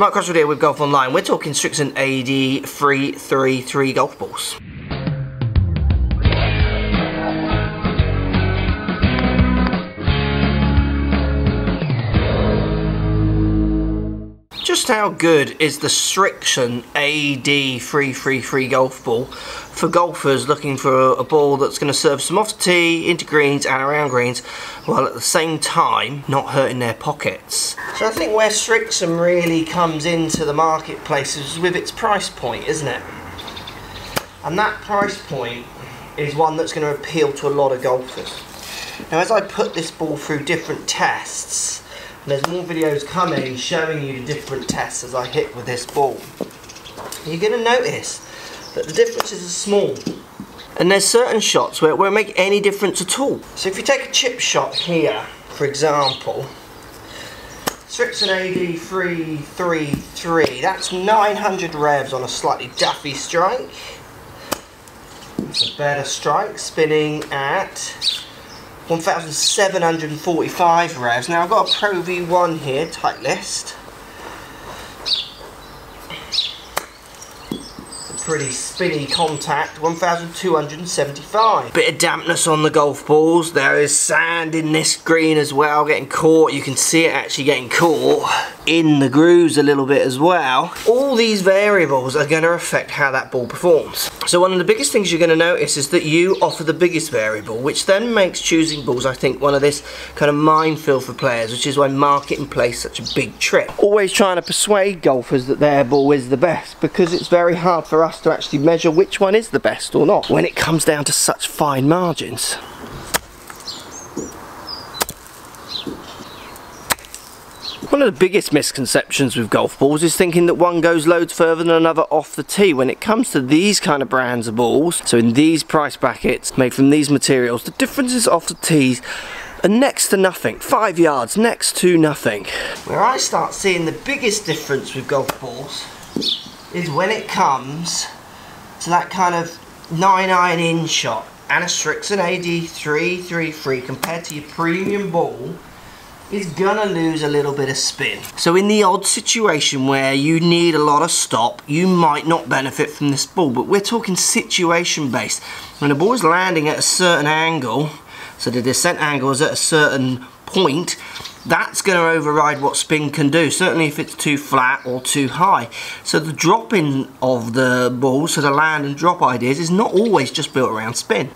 Mark Crossfield here with Golf Online. We're talking Srixon AD 333 golf balls. Just how good is the Srixon AD333 golf ball for golfers looking for a ball that's going to serve some off tee, into greens and around greens while at the same time not hurting their pockets? So I think where Srixon really comes into the marketplace is with its price point, isn't it? And that price point is one that's going to appeal to a lot of golfers. Now as I put this ball through different tests, there's more videos coming showing you different tests as I hit with this ball. You're going to notice that the differences are small. And there's certain shots where it won't make any difference at all. So if you take a chip shot here, for example, Srixon AD333, that's 900 revs on a slightly duffy strike. It's a better strike, spinning at 1,745 revs. Now I've got a Pro V1 here, Titleist. Pretty spinny contact, 1275. Bit of dampness on the golf balls. There is sand in this green as well, getting caught. You can see it actually getting caught in the grooves a little bit as well. All these variables are going to affect how that ball performs. So one of the biggest things you're going to notice is that you offer the biggest variable, which then makes choosing balls, I think, one of this kind of minefield for players, which is why marketing plays such a big trick. Always trying to persuade golfers that their ball is the best, because it's very hard for us to actually measure which one is the best or not when it comes down to such fine margins. One of the biggest misconceptions with golf balls is thinking that one goes loads further than another off the tee. When it comes to these kind of brands of balls, so in these price brackets made from these materials, the differences off the tees are next to nothing. Five yards, next to nothing. Where I start seeing the biggest difference with golf balls is when it comes to that kind of 9 iron in shot and a Srixon AD333 compared to your premium ball is gonna lose a little bit of spin. So in the odd situation where you need a lot of stop, you might not benefit from this ball, but we're talking situation based. When the ball is landing at a certain angle, so the descent angle is at a certain point, that's going to override what spin can do, certainly if it's too flat or too high. So the dropping of the ball, so the land and drop ideas, is not always just built around spin.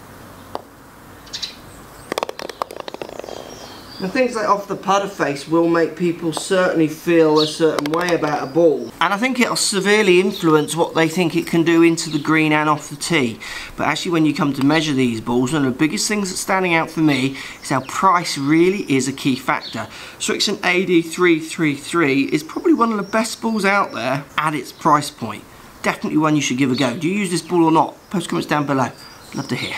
And things like off the putter face will make people certainly feel a certain way about a ball. And I think it'll severely influence what they think it can do into the green and off the tee. But actually when you come to measure these balls, one of the biggest things that's standing out for me is how price really is a key factor. Srixon AD333 is probably one of the best balls out there at its price point. Definitely one you should give a go. Do you use this ball or not? Post comments down below. Love to hear.